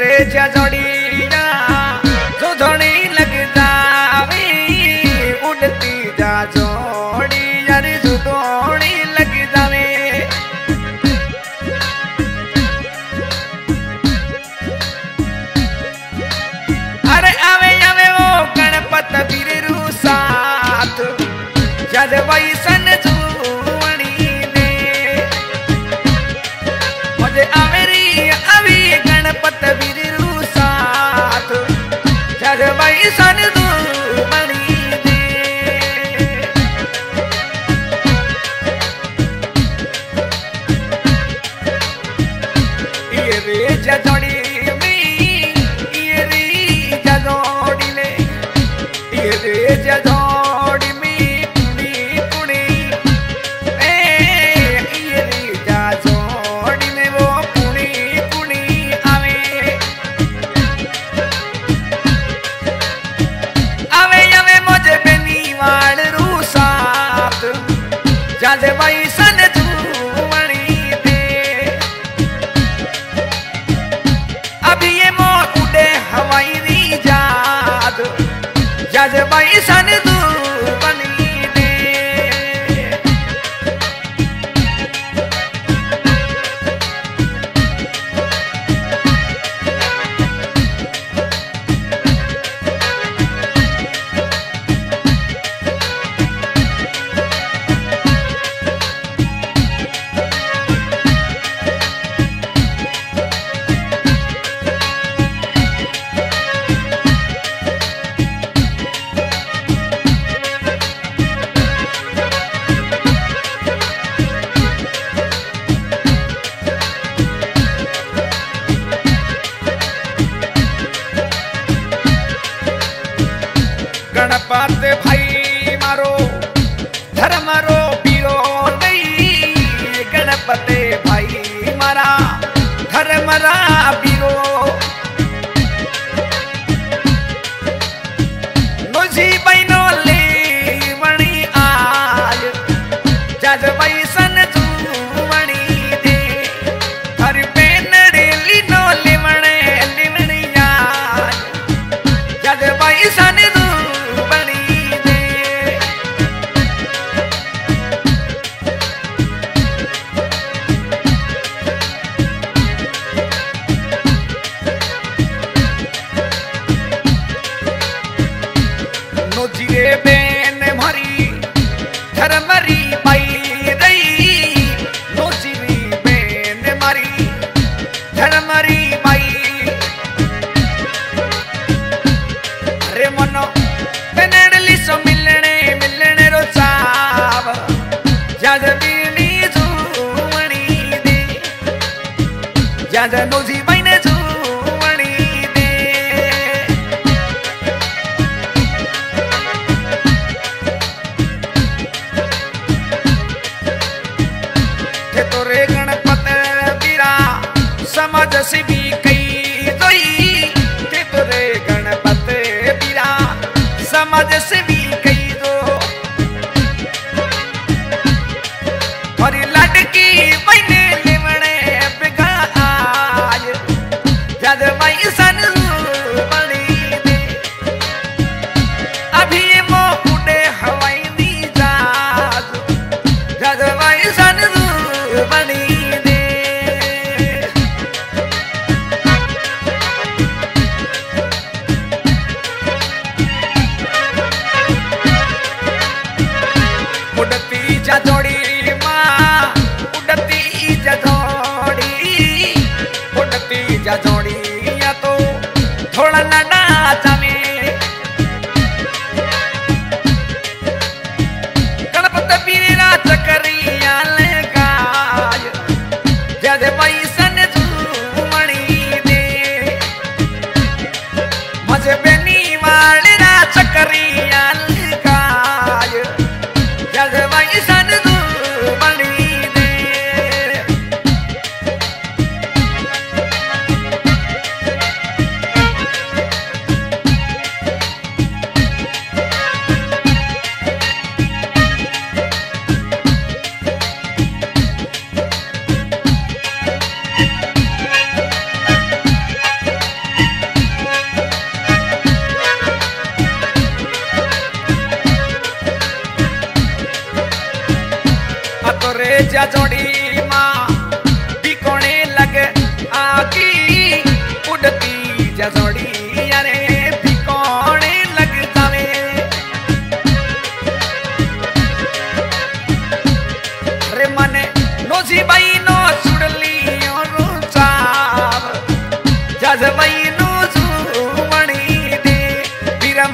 रे जड़िया लगता उड़ती जा जोड़ी, यार सुधोनी लग जावे अरे आवे आवे वो गणपत बीरू साथ जद सन जू जतोड़ी राज बैसन दू I parte. वल्लना चमे गणपत पीरा चकरिया लगाय जद पैसन झूमणी दे। मज बेनी वाले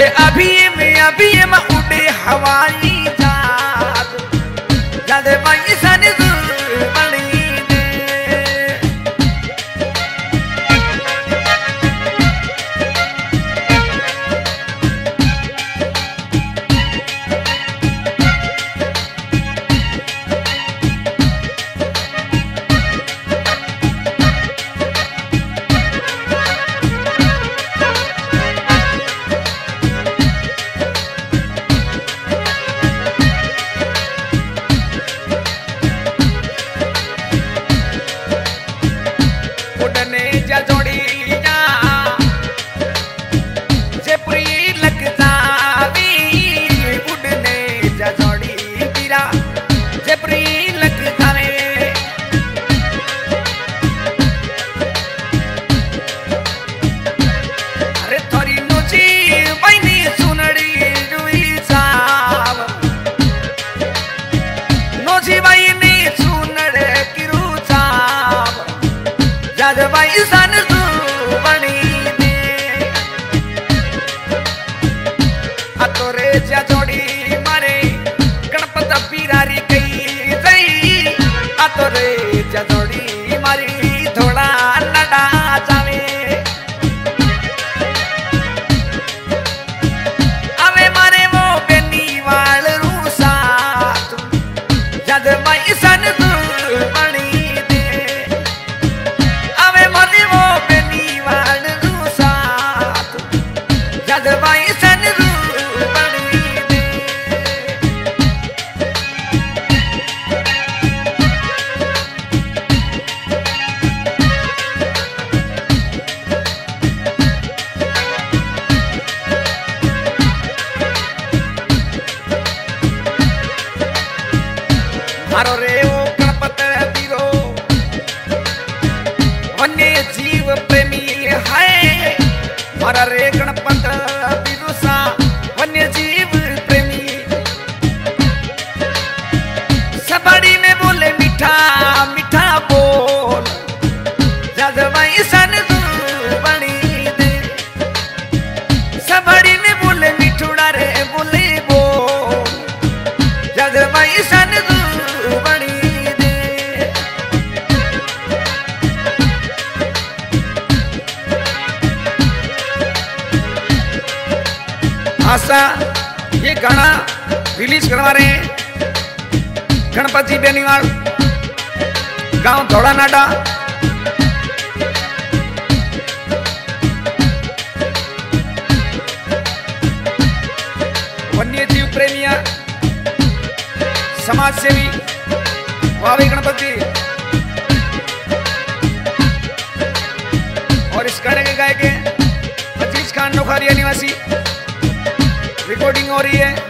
जैसे अभी में अभी में उड़े हवाई जहाज़। जद मैं सन करवारे गणपति बेनीवाल गाँव थोड़ा नाटा वन्य जीव प्रेमिया समाज सेवी भावी गणपति और इस गाने के गायक है अज़ीज़ खान नौखारिया निवासी रिकॉर्डिंग हो रही है